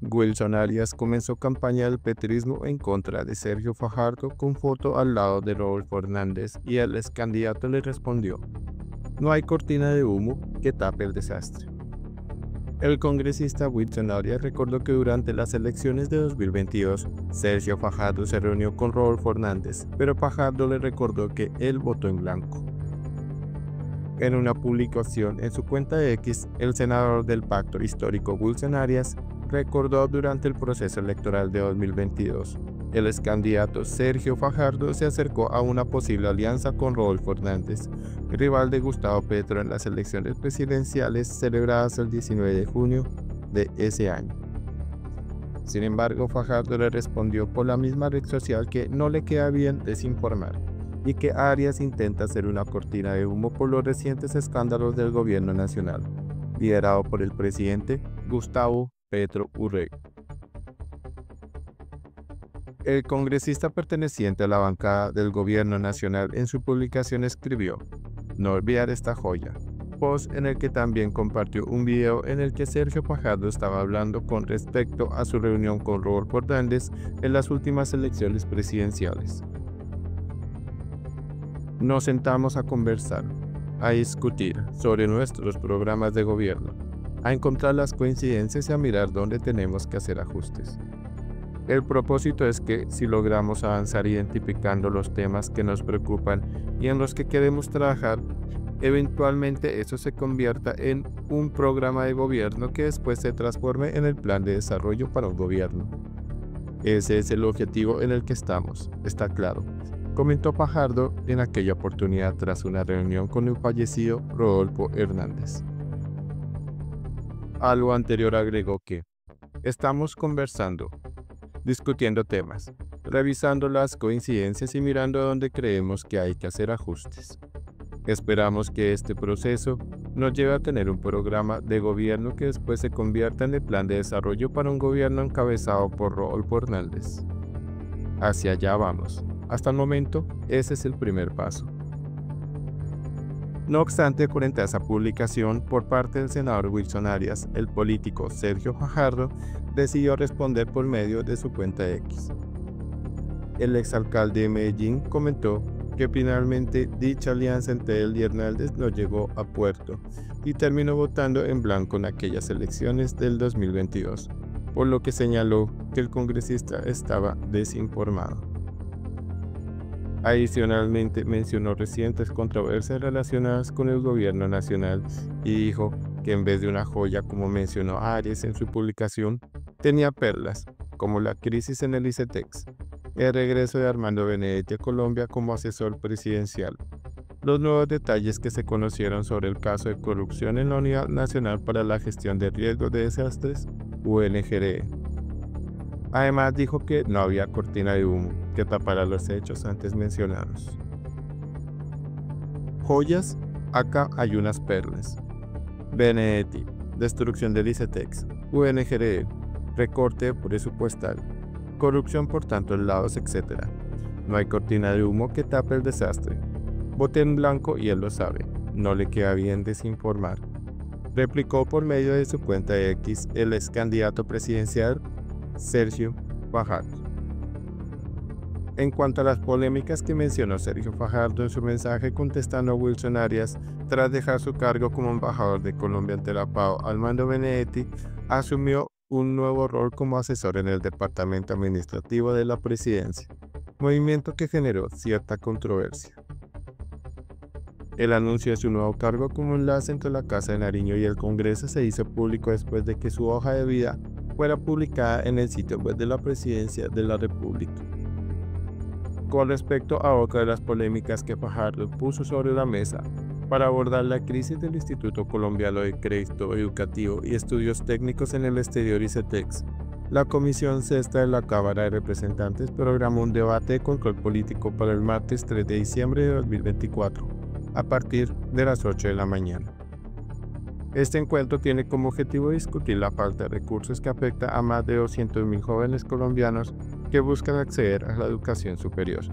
Wilson Arias comenzó campaña del petrismo en contra de Sergio Fajardo con foto al lado de Rodolfo Hernández y el ex candidato le respondió, no hay cortina de humo que tape el desastre. El congresista Wilson Arias recordó que durante las elecciones de 2022, Sergio Fajardo se reunió con Rodolfo Hernández, pero Fajardo le recordó que él votó en blanco. En una publicación en su cuenta de X, el senador del pacto histórico Wilson Arias recordó durante el proceso electoral de 2022. El ex candidato Sergio Fajardo se acercó a una posible alianza con Rodolfo Hernández, rival de Gustavo Petro en las elecciones presidenciales celebradas el 19 de junio de ese año. Sin embargo, Fajardo le respondió por la misma red social que no le queda bien desinformar y que Arias intenta hacer una cortina de humo por los recientes escándalos del gobierno nacional, liderado por el presidente Gustavo Petro Urrey. El congresista perteneciente a la bancada del gobierno nacional en su publicación escribió, no olvidar esta joya, post en el que también compartió un video en el que Sergio Fajardo estaba hablando con respecto a su reunión con Rodolfo Hernández en las últimas elecciones presidenciales. Nos sentamos a conversar, a discutir sobre nuestros programas de gobierno, a encontrar las coincidencias y a mirar dónde tenemos que hacer ajustes. El propósito es que si logramos avanzar identificando los temas que nos preocupan y en los que queremos trabajar, eventualmente eso se convierta en un programa de gobierno que después se transforme en el plan de desarrollo para un gobierno. Ese es el objetivo en el que estamos, está claro, comentó Pajardo en aquella oportunidad tras una reunión con el fallecido Rodolfo Hernández. A lo anterior agregó que estamos conversando, discutiendo temas, revisando las coincidencias y mirando dónde creemos que hay que hacer ajustes. Esperamos que este proceso nos lleve a tener un programa de gobierno que después se convierta en el plan de desarrollo para un gobierno encabezado por Rodolfo Hernández. Hacia allá vamos. Hasta el momento, ese es el primer paso. No obstante, frente a esa publicación por parte del senador Wilson Arias, el político Sergio Fajardo decidió responder por medio de su cuenta X. El exalcalde de Medellín comentó que finalmente dicha alianza entre él y Hernández no llegó a puerto y terminó votando en blanco en aquellas elecciones del 2022, por lo que señaló que el congresista estaba desinformado. Adicionalmente mencionó recientes controversias relacionadas con el gobierno nacional y dijo que en vez de una joya como mencionó Aries en su publicación, tenía perlas, como la crisis en el ICETEX, el regreso de Armando Benedetti a Colombia como asesor presidencial, los nuevos detalles que se conocieron sobre el caso de corrupción en la Unidad Nacional para la Gestión de Riesgos de Desastres, UNGRE. Además dijo que no había cortina de humo que tapara los hechos antes mencionados. Joyas, acá hay unas perlas. Benedetti, destrucción del ICETEX, UNGRE, recorte presupuestal, corrupción por tanto lados, etc. No hay cortina de humo que tape el desastre. Voté en blanco y él lo sabe, no le queda bien desinformar. Replicó por medio de su cuenta X el ex candidato presidencial Sergio Fajardo. En cuanto a las polémicas que mencionó Sergio Fajardo en su mensaje contestando a Wilson Arias, tras dejar su cargo como embajador de Colombia ante la PAO, Armando Benedetti asumió un nuevo rol como asesor en el Departamento Administrativo de la Presidencia, movimiento que generó cierta controversia. El anuncio de su nuevo cargo como enlace entre la Casa de Nariño y el Congreso se hizo público después de que su hoja de vida fuera publicada en el sitio web de la Presidencia de la República. Con respecto a otra de las polémicas que Fajardo puso sobre la mesa para abordar la crisis del Instituto Colombiano de Crédito Educativo y Estudios Técnicos en el Exterior ICETEX, la Comisión Sexta de la Cámara de Representantes programó un debate de control político para el martes 3 de diciembre de 2024, a partir de las 8 de la mañana. Este encuentro tiene como objetivo discutir la falta de recursos que afecta a más de 200.000 jóvenes colombianos que buscan acceder a la educación superior.